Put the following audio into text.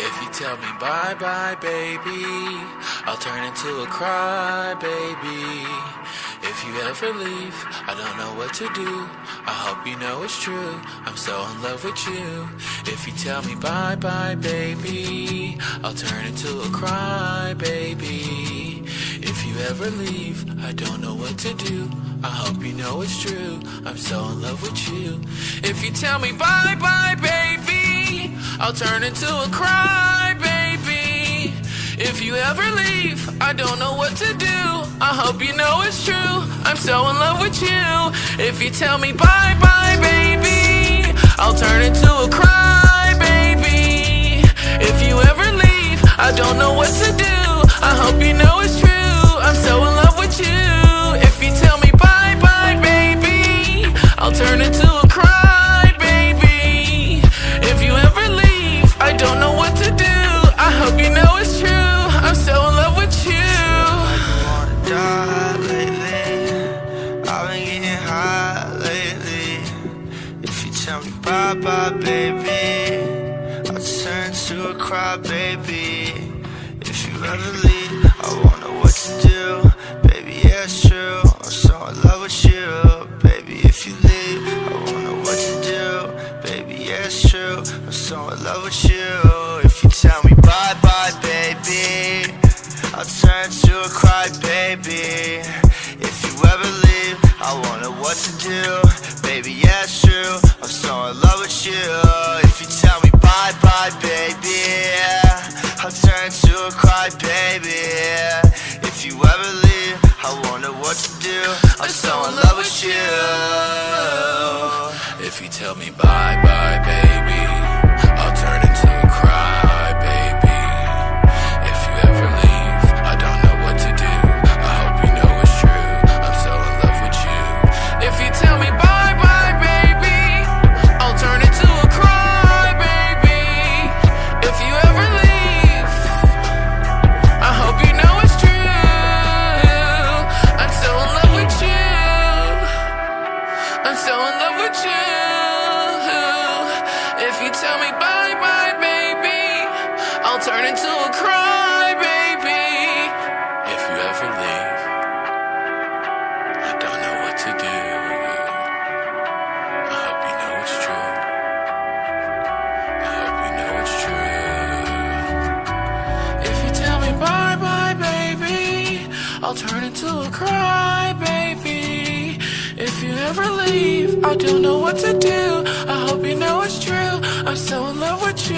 If you tell me bye bye, baby, I'll turn into a cry, baby. If you ever leave, I don't know what to do. I hope you know it's true. I'm so in love with you. If you tell me bye bye, baby, I'll turn into a cry, baby. If you ever leave, I don't know what to do. I hope you know it's true. I'm so in love with you. If you tell me bye bye, baby, I'll turn into a cry, baby. If you ever leave, I don't know what to do. I hope you know it's true. I'm so in love with you. If you tell me bye bye, baby, I'll turn into a cry, bye baby, I'll turn to a cry, baby. If you ever leave, I won't know what to do. Baby, yeah, it's true. I'm so in love with you. Baby, if you leave, I won't know what to do. Baby, yeah, it's true. I'm so in love with you. If you tell me bye bye, baby. I'll turn to a cry, baby. If you ever leave, I won't what to do. Baby, yeah, it's true. I'm so in love with you. If you tell me bye bye, baby, I'll turn to a cry, baby. If you ever leave, I won't what to do. I'm so in love with you. If you tell me bye bye, baby, I'm so in love with you. If you tell me bye bye, baby, I'll turn into a cry, baby. If you ever leave, I don't know what to do. I hope you know it's true. I hope you know it's true. If you tell me bye bye, baby, I'll turn into a cry. If you ever leave, I don't know what to do. I hope you know it's true. I'm so in love with you.